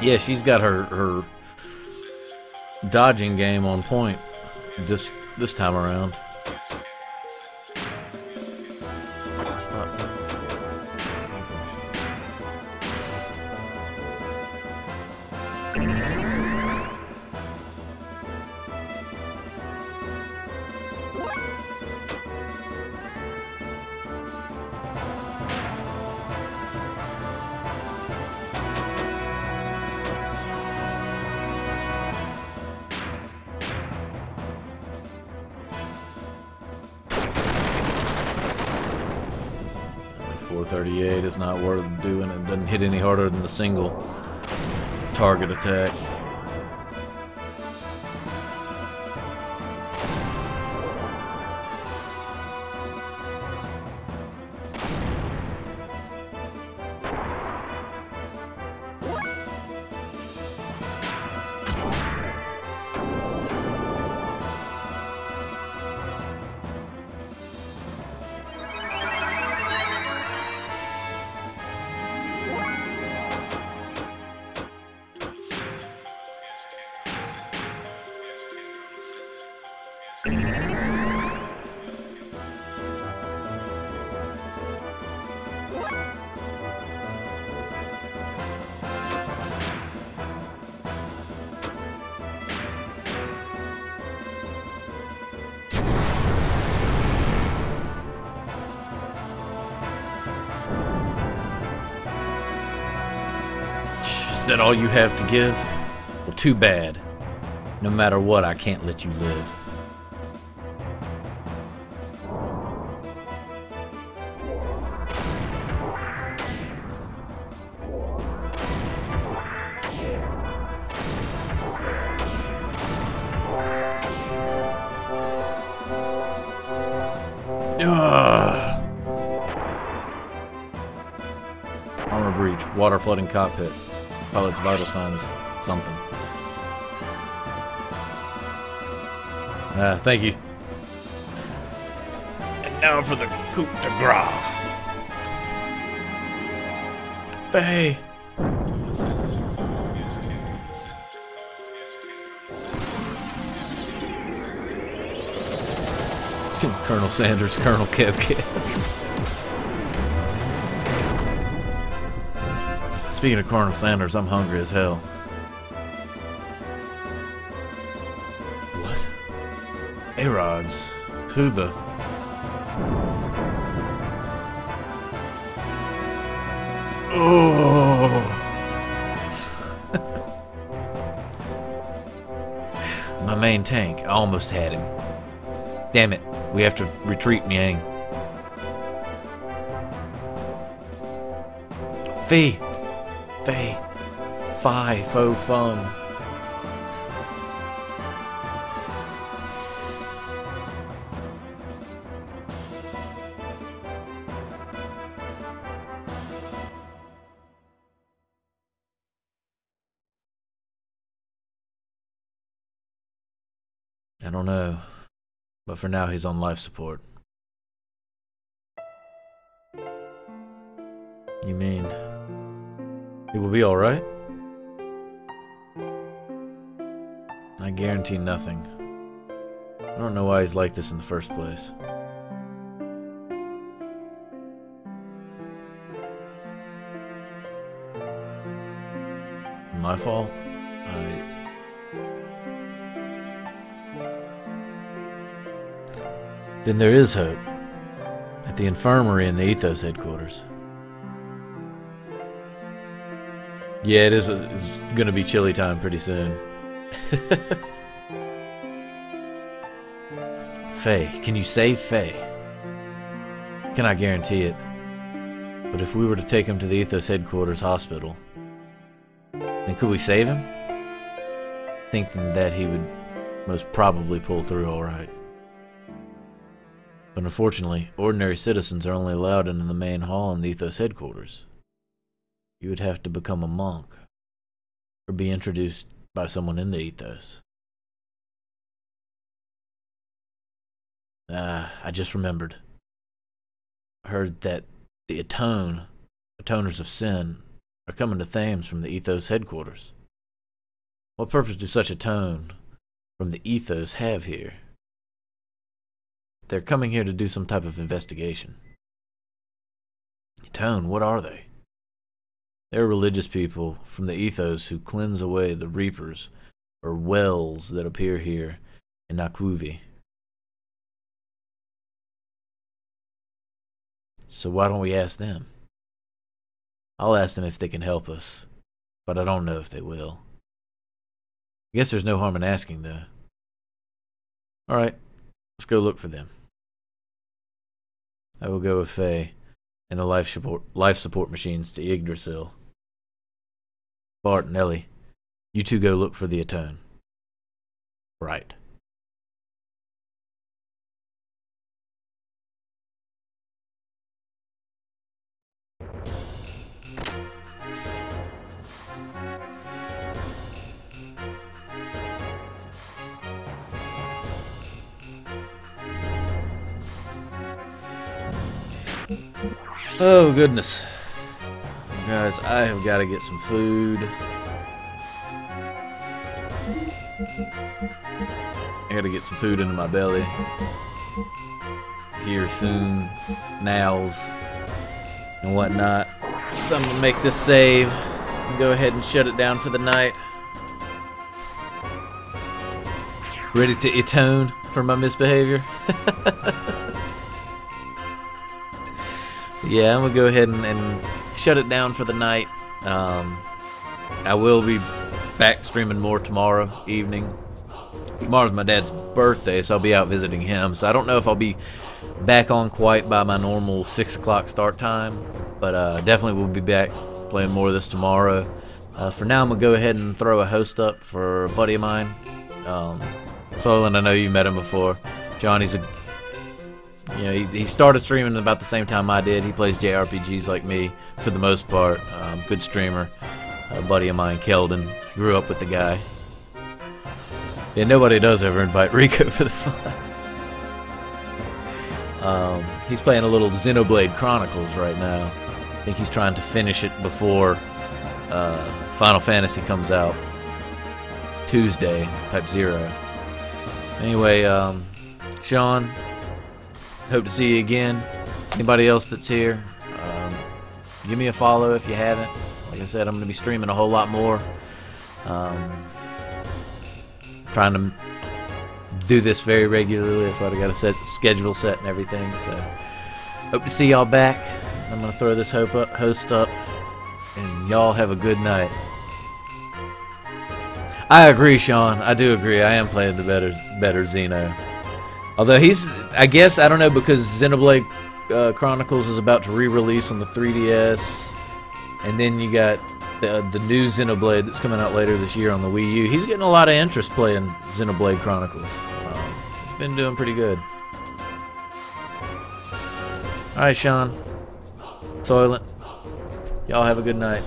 Yeah, she's got her her dodging game on point this this time around. 438 is not worth doing. It doesn't hit any harder than the single target attack. That all you have to give? Well, too bad. No matter what, I can't let you live. Ugh. Armor breach, water flooding cockpit. Pilot's vital signs, something. Ah, thank you. And now for the coup de grace. Bay. Colonel Sanders, Colonel Kev Kev. Speaking of Colonel Sanders, I'm hungry as hell. What? A-Rods? Who the... Oh! My main tank. I almost had him. Damn it. We have to retreat, Niang. Fee! Fei. Fi. Fo. I don't know. But for now, he's on life support. You mean... He will be alright? I guarantee nothing. I don't know why he's like this in the first place. My fault? I... Then there is hope. At the infirmary in the Ethos headquarters. Yeah, it is. It's gonna be chilly time pretty soon. Fei, can you save Fei? Cannot guarantee it. But if we were to take him to the Ethos headquarters hospital, then could we save him? Thinking that he would most probably pull through alright. But unfortunately, ordinary citizens are only allowed into the main hall in the Ethos headquarters. You would have to become a monk, or be introduced by someone in the Ethos. Ah, I just remembered. I heard that the Atone, Atoners of Sin, are coming to Thames from the Ethos headquarters. What purpose do such a tone from the Ethos have here? They're coming here to do some type of investigation. Tone, what are they? They're religious people from the Ethos who cleanse away the reapers or Wels that appear here in Aquvy. So why don't we ask them? I'll ask them if they can help us, but I don't know if they will. I guess there's no harm in asking, though. Alright, let's go look for them. I will go with Fei and the life support, life support machines to Yggdrasil. Bart and Elly, you two go look for the Atone. Right. Oh, goodness. Guys, I have got to get some food. I got to get some food into my belly. Here soon. Nows. And whatnot. So I'm going to make this save. Go ahead and shut it down for the night. Ready to atone for my misbehavior? yeah, I'm gonna go ahead and, and, shut it down for the night. Um, I will be back streaming more tomorrow evening. Tomorrow's my dad's birthday, so I'll be out visiting him. So I don't know if I'll be back on quite by my normal 6 o'clock start time, but uh, definitely will be back playing more of this tomorrow. Uh, for now, I'm going to go ahead and throw a host up for a buddy of mine. Um, Solon, I know you've met him before. Johnny's a you know, he, he started streaming about the same time I did. He plays JRPGs like me for the most part. Um, good streamer. A buddy of mine, Keldon, grew up with the guy. Yeah, nobody does ever invite Rico for the fun. Um, he's playing a little Xenoblade Chronicles right now. I think he's trying to finish it before uh, Final Fantasy comes out Tuesday, Type Zero. Anyway, um, Sean, hope to see you again. Anybody else that's here, um, give me a follow if you haven't. Like I said, I'm going to be streaming a whole lot more. Um, trying to do this very regularly. That's why I got a set schedule set and everything. So hope to see y'all back. I'm going to throw this hope up, host up, and y'all have a good night. I agree, Sean. I do agree. I am playing the better better Xeno. Although he's, I guess, I don't know, because Xenoblade uh, Chronicles is about to re-release on the 3DS, and then you got the, the new Xenoblade that's coming out later this year on the Wii U. He's getting a lot of interest playing Xenoblade Chronicles. Um, he's been doing pretty good. Alright, Sean. Soylent. Y'all have a good night.